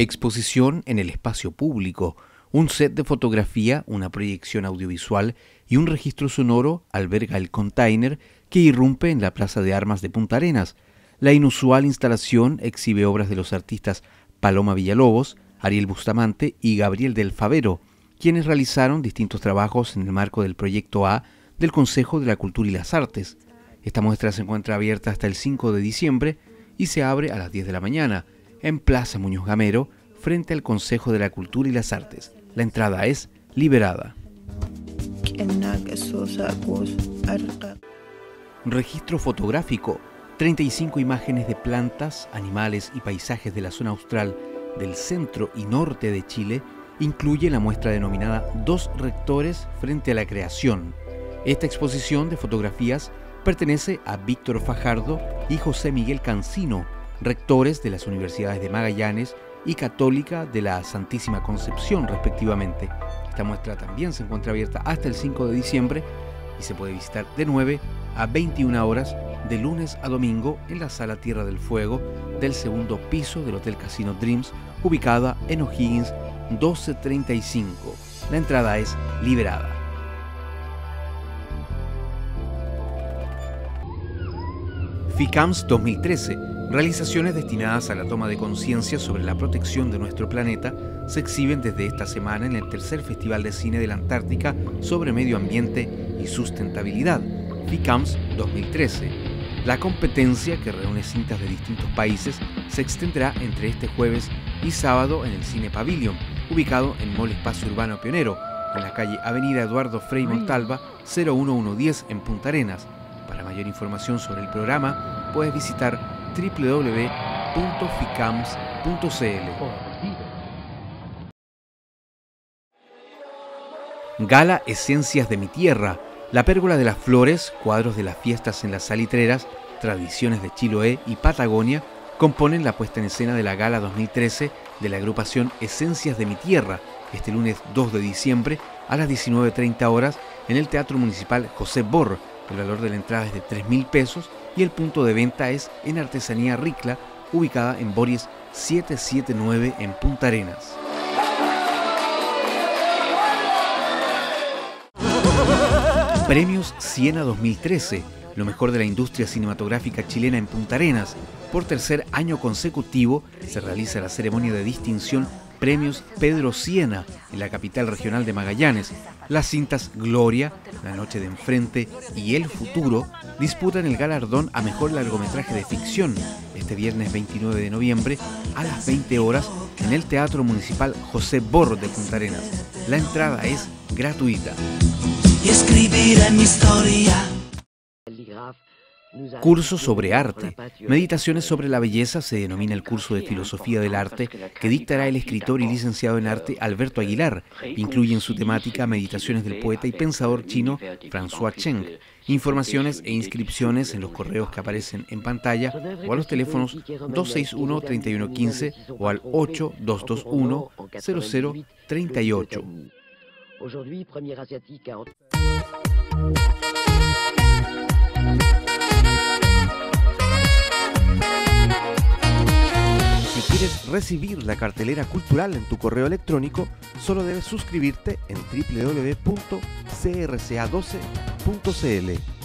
Exposición en el espacio público, un set de fotografía, una proyección audiovisual y un registro sonoro alberga el container que irrumpe en la Plaza de Armas de Punta Arenas. La inusual instalación exhibe obras de los artistas Paloma Villalobos, Ariel Bustamante y Gabriel del Favero, quienes realizaron distintos trabajos en el marco del proyecto A del Consejo de la Cultura y las Artes. Esta muestra se encuentra abierta hasta el 5 de diciembre y se abre a las 10 de la mañana en Plaza Muñoz Gamero, frente al Consejo de la Cultura y las Artes. La entrada es liberada. Registro fotográfico. 35 imágenes de plantas, animales y paisajes de la zona austral del centro y norte de Chile incluye la muestra denominada Dos rectores frente a la creación. Esta exposición de fotografías pertenece a Víctor Fajardo y José Miguel Cancino, rectores de las universidades de Magallanes y Católica de la Santísima Concepción, respectivamente. Esta muestra también se encuentra abierta hasta el 5 de diciembre y se puede visitar de 9 a 21 horas de lunes a domingo en la Sala Tierra del Fuego del segundo piso del Hotel Casino Dreams, ubicada en O'Higgins 1235. La entrada es liberada. FICAMS 2013 Realizaciones destinadas a la toma de conciencia sobre la protección de nuestro planeta se exhiben desde esta semana en el tercer Festival de Cine de la Antártica sobre Medio Ambiente y Sustentabilidad, FICAMS 2013. La competencia, que reúne cintas de distintos países, se extenderá entre este jueves y sábado en el Cine Pavilion, ubicado en Mall Espacio Urbano Pionero, en la calle Avenida Eduardo Frei Montalva, 01110 en Punta Arenas. Para mayor información sobre el programa, puedes visitar www.ficams.cl. Gala Esencias de mi Tierra, la pérgola de las flores, cuadros de las fiestas en las salitreras, tradiciones de Chiloé y Patagonia componen la puesta en escena de la Gala 2013 de la agrupación Esencias de mi Tierra, este lunes 2 de diciembre a las 19.30 horas en el Teatro Municipal José Borr. El valor de la entrada es de 3.000 pesos y el punto de venta es en Artesanía Ricla, ubicada en Boris 779 en Punta Arenas. Premios Siena 2013, lo mejor de la industria cinematográfica chilena en Punta Arenas. Por tercer año consecutivo se realiza la ceremonia de distinción Premios Pedro Siena en la capital regional de Magallanes. Las cintas Gloria, La Noche de Enfrente y El Futuro disputan el galardón a mejor largometraje de ficción este viernes 29 de noviembre a las 20 horas en el Teatro Municipal José Borro de Punta Arenas. La entrada es gratuita. Y escribir en historia. Curso sobre arte. Meditaciones sobre la belleza se denomina el curso de filosofía del arte que dictará el escritor y licenciado en arte Alberto Aguilar. Incluye en su temática meditaciones del poeta y pensador chino François Cheng. Informaciones e inscripciones en los correos que aparecen en pantalla o a los teléfonos 261-3115 o al 8221-0038. Recibir la cartelera cultural en tu correo electrónico, solo debes suscribirte en www.crca12.cl.